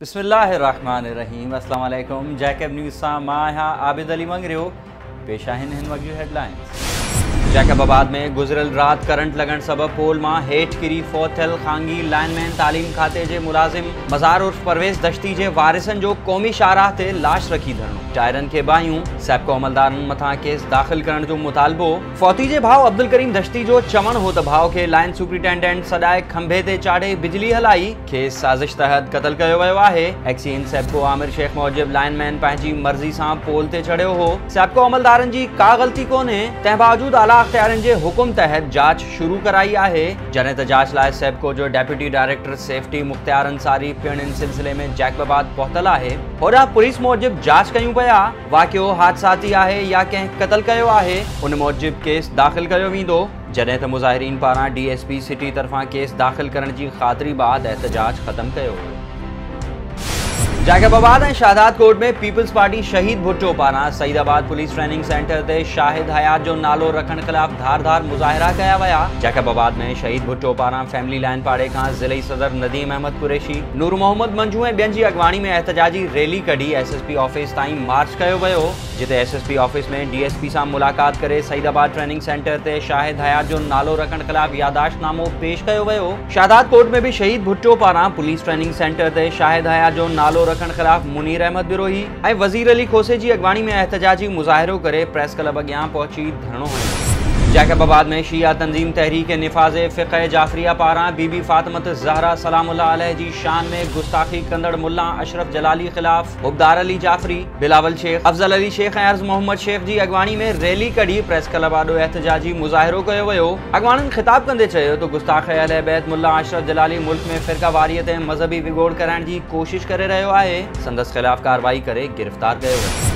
बिस्मिल्लाहिर्रहमानिर्रहीम। अस्सलाम वालेकुम जैकब न्यूज़ सां माँ आहियाँ आबिद अली मंगरियो पेश आहिनि हिन वॻियूं हेडलाइंस जैकबाबाद में गुजरल रात करंट लगन सबब पोल माँ हेट किरी फोथल ख़ांगी लाइनमैन तालीम खाते जे मुलाज़िम मज़ार उर्फ़ परवेज़ दश्ती जे वारिसन जो क़ौमी शाहराह ते लाश रखी धरणो। टायरनि खे बाहियूं सैपको अमलदारनि मथां केस दाख़िल करण जो मुतालबो। फौती जे भाउ अब्दुल करीम दश्ती जो चवणु हो त भाउ खे लाइन सुपरिटेंडेंट सॾाए खंभे ते चाढ़े बिजली हलाई। खेसि साज़िश तहत क़तल कयो वियो आहे। एक्सीन सैपको आमिर शेख मौजिब लाइनमैन पंहिंजी मर्ज़ी सां पोल ते चढ़ियो हो। सैपको अमलदारनि जी का ग़लती कोन्हे, तंहिं बावजूदि आला अख़्तियारनि जे हुकुम तहत जाँच शुरू कराई आहे। जॾहिं त जाँच लाइ सैपको जो deputy director safety Mukhtiar Ansari पिण इन सिलसिले में जैकबाबाद पहुतल आहे। होॾां पुलिस मूजिब जाँच कयूं पिया, वाक़ियो हादसाती आहे या कंहिं क़तल कयो आहे, उन मूजिब केस दाख़िल कयो वेंदो। जॾहिं त मुज़ाहिरीन पारां डीएसपी सिटी तरफ़ां केस दाख़िल करण जी ख़ातिरी बाद एहतजाज खत्म कयो। जैकबाबाद ऐं शादात कोट में पीपल्स पार्टी शहीद भुट्टो पारां सईदाबाद पुलिस ट्रेनिंग सेंटर ते शाहिद हयात जो नालो रखण ख़िलाफ़ धार धार मुज़ाहिरा कया विया। जैकबाबाद में शहीद भुट्टो पारां फैमिली लाइन पाड़े खां ज़िले सदर नदीम अहमद कुरैशी। नूर मोहम्मद मंजू ऐं ॿियनि जी में एहतजाजी रैली कढी पी ऑफ़िस ताईं मार्च कयो वियो। जिते पी ऑफ़िस में डी एस पी सां मुलाक़ात करे सईदाबाद ट्रेनिंग सेंटर ते शाहिद हयात जो नालो रखण ख़िलाफ़ यादाश्तनामो पेश कयो वियो। शादात कोट में बि शहीद भुट्टो पारां पुलिस ट्रेनिंग सेंटर ते शाहिद हयात जो नालो रखण ख़िलाफ़ मुनीर अहमद विरोही आए वज़ीर अली खोसे की अगवाणी में एहतजाजी मुजाहरों करे प्रेस क्लब अगर पहुँची धरणों जैकबाबाद में शिया तंज़ीम तहरीक निफ़ाज़ फ़िक़ जाफ़रिया पारा बीबी फातमत ज़हरा सलाम जी शान में गुस्ताखी कंदड़ मुल्ला अशरफ जलाली ख़िलाफ़ उबदार अली जाफ़री, बिलावल शेख, अफ़ज़ल अली शेख ऐं अर्ज़ मोहम्मद शेख जी अॻवानी में रैली कढी प्रेस क्लब आॾो एहतजाजी मुज़ाहिरो कयो वियो। अॻवाननि ख़िताब कंदे त गुस्ताख़ अहल बैत मुल्ला अशरफ जलाली मुल्क में फ़िरकावारीत ऐं मज़हबी विगोड़ कराइण जी कोशिश करे रहियो आहे। संदसि ख़िलाफ़ कार्रवाई करे गिरफ़्तार कयो।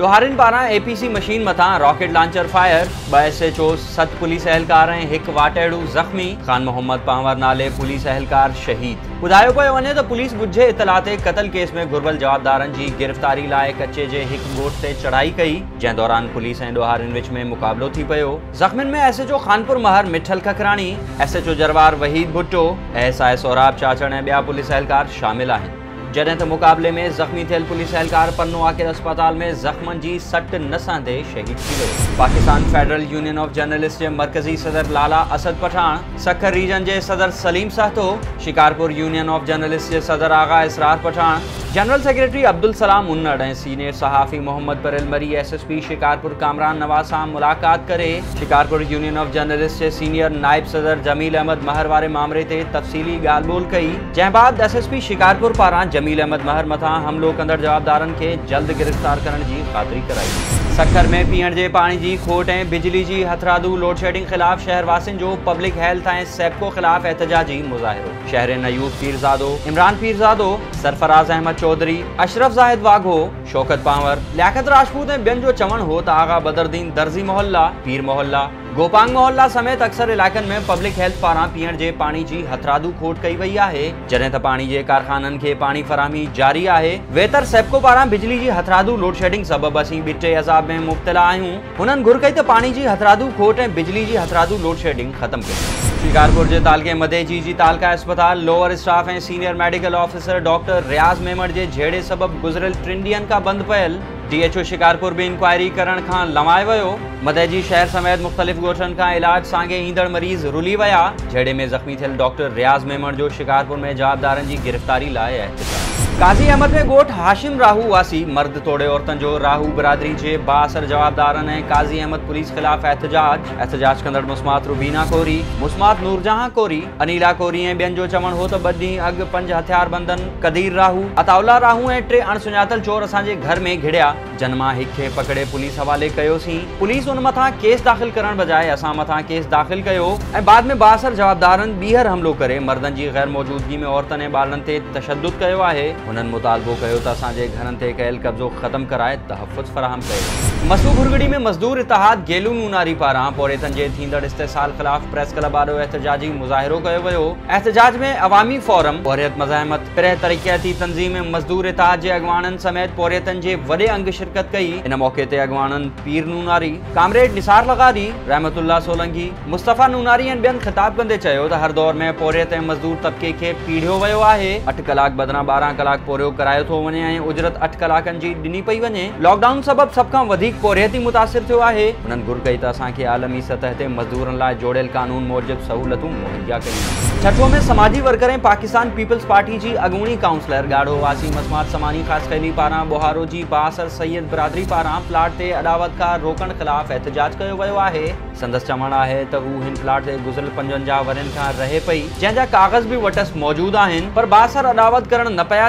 ॾोहारियुनि पारां एपीसी मशीन मथां रॉकेट लॉन्चर फायर ॿ एस एच ओ सत पुलिस अहलकार ऐं वाटेड़ू ज़ख़्मी, ख़ान मोहम्मद पांवर नाले पुलिस अहलकार शहीद। ॿुधायो पियो वञे त पुलिस ॻुझे इतला ते क़तल केस में घुरबल जवाबदारनि जी गिरफ़्तारी लाइ कचे जे हिकु ॻोठ ते चढ़ाई कई, जंहिं दौरान पुलिस ऐं ॾोहारियुनि विच में मुक़ाबिलो थी पियो। ज़ख़्मियुनि में S H O Khanpur Mahar Mithal Khakhrani S H O Jarwar Waheed Bhutto S I Sohrab Chachar ऐं ॿिया पुलिस अहलकार शामिल आहिनि। जॾहिं तो मुक़ाबले में ज़ख़्मी थियल पुलिस एहलकार पन्नो आखिर अस्पताल में जख्म की सट न सहंदे शहीद वियो। Pakistan Federal Union of Journalist के मरकज़ी सदर लाला असद पठान सखर रीजन के सदर Saleem Sahto Shikarpur Union of Journalist जे सदर आगा इसरार पठान जनरल सेक्रेटरी अब्दुल सलाम उन्नड़ ऐं सीनियर सहाफ़ी Mohammad Parel Marri S S P Shikarpur Kamran Nawaz सां मुलाक़ात करे। शिकारपुर यूनियन ऑफ़ जर्नलिस्ट जे सीनियर नायब सदर जमील अहमद महर वारे मामले ते तफ़सीली ॿोल कई। जंहिं बाद एस एस पी शिकारपुर पारां जमील अहमद महर मथां हमिलो कंदड़ जवाबदारनि खे जल्द गिरफ़्तार करण जी ख़ातिरी कराई। सखर में पीअण जे पाणी जी खोट ऐं बिजली जी हथरादू लोड शेडिंग ख़िलाफ़ शहरवासियुनि जो पब्लिक हेल्थ ऐं सेप्को ख़िलाफ़ एहतजाजी मुज़ाहिरो। शहर नयूब पीरज़ादो, इमरान पीरज़ादो, सरफराज़ अहमद चौधरी अशरफ ज़ाहिद वाघो, शौकत पांवर, लियाकत राजपूत ऐं ॿियनि जो चवणु हो आगा बदरदीन दर्ज़ी मोहल्ला, पीर मोहल्ला, गोपांग मोहल्ला समेत अक्सर इलाइक़नि में पब्लिक हेल्थ पारां पीअण जे पाणी जी हथरादू खोट कई वई आहे। जॾहिं त पाणी जे कारखाननि खे पाणी फराहमी जारी आहे, वेतर सेप्को पारां बिजली जी हथरादू लोड शेडिंग सबबि असीं ॿिटे अज़ाब में मुब्तला आहियूं। हुननि घुर कई त पाणी जी हथरादू खोट ऐं बिजली जी हथरादू लोड शेडिंग ख़तमु कई। शिकारपुर जे तालके मदे जी जी तालका अस्पताल, लोअर स्टाफ ऐं senior medical officer doctor Riyaz Memar जे झेड़े सबब गुज़िरियल टिनि का बंदि पियल। डीएचओ शिकारपुर बि इंक्वायरी करण खां वयो। वियो मदेजी शहर समेत मुख़्तलिफ़ ॻोठनि खां इलाज सांगे ईंदड़ मरीज़ रुली विया झेड़े में ज़ख़्मी थियल डॉक्टर रियाज़ मेमर जो शिकारपुर में जवाबदारनि जी गिरफ़्तारी लाइ अहमद में ॻोठ हाशिम राहू वासी, मर्द तोड़े औरतनि जो राहू बिरादरी जे बाअसर जवाबदारनि ऐं काज़ी अहमद पुलिस ख़िलाफ़ एहतजाज। एहतजाज कंदड़ मुस्मात रुबीना कोरी, मुस्मात नूरजहां कोरी, अनीला कोरी ऐं ॿियनि जो चवणु हो त ॿ ॾींहं अॻु पंज हथियार बंदनि कदीर राहू। अताउला राहू ऐं टे अणसुञातल चोर असांजे घर में घिड़िया। जनमा हिक खे पकड़े पुलिस हवाले कयोसीं। पुलिस उन मथां केस दाख़िल करण बजाए असां मथां केस दाख़िल कयो ऐं बाद में बाअसर जवाबदारनि ॿीहर हमिलो करे मर्दनि जी ग़ैर मौजूदगी में औरतनि ऐं ॿारनि ते तशदुद कयो आहे। हुननि मुतालबो कयो त असांजे कब्ज़ो ख़त्म कराए तहफ़ुज़ फराहम कयो। मसू घुरगड़ी में मज़दूर इतिहाद गेलू नूनारी पारां पोरेतनि जे इस्तेसाल ख़िलाफ़ प्रेस क्लब आॾो एहतजाजी मुज़ाहिरो एहतजाज में अवामी फोरम पोरियत मज़ाहमत पिरह तरक़ियाती तंज़ीम मज़दूर इतिहाद जे अॻवाननि समेत पोरियतनि जे वॾे अंग शिरकत कई। इन मौक़े ते अॻवाननि पीर नूनारी कामरेड निसार लगारी रहमतुल्ला सोलंगी मुस्तफ़ा नूनारी ऐं ॿियनि ख़िताब कंदे हर दौर में पोरियत मज़दूर तबिके खे पीढ़ियो वियो आहे। अठ कलाक बदिरां ॿारहं कलाक पोरियो करायो थो वञे ऐं उजरत अठ कलाकनि जी ॾिनी पई वञे। लॉकडाउन सबबि सभ खां वधीक ई मुतासिर थियो आहे। हुननि घुर कई त असांखे आलमी सतह ते मज़दूरनि लाइ जोड़ियल कानून मूजिबि सहूलतूं मुहैया कयूं। छठो में समाजी वर्कर ऐं पाकिस्तान पीपल्स पार्टी जी अॻूणी काउंसलर ॻाढ़ो वासी मसमात समानी, ख़ासि ख़ैली पारां बोहारो जी बासर सैयद बिरादरी पारां प्लाट ते अॾावत खां रोकण ख़िलाफ़ एहतजाज कयो वियो आहे। संदसि चवणु आहे त हू हिन प्लाट ते गुज़िरियल पंजवंजाह वरनि खां रहे पई जंहिंजा काग़ज़ बि वटसि मौजूदु आहिनि, पर बासर अॾावत करणु न पिया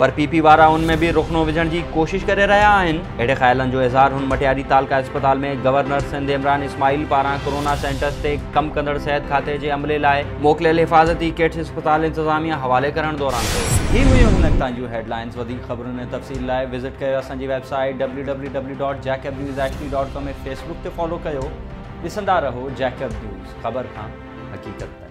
पर पीपी वारा उनमें भी रुखनो विझण जी कोशिश करे रहिया आहिनि। अहिड़े ख़्यालनि जो इज़हार हुन मटियारी तालका अस्पताल में गवर्नर सिंध इमरान इस्माइल पारां कोरोना सेंटर्स ते कमु कंदड़ सिहत खाते जे अमले लाइ मोकिलियल हिफ़ाज़ती किट्स अस्पताल इंतिज़ामिया हवाले करण दौरान ही हुयूं हिन हेडलाइंस। वधीक ख़बरुनि तफ़सील लाइ विज़िट असांजी website W W W dot Jacob news H dot com Facebook ते फॉलो कयो। ॾिसंदा रहो जैकअप न्यूज़ ख़बर खां हक़ीक़त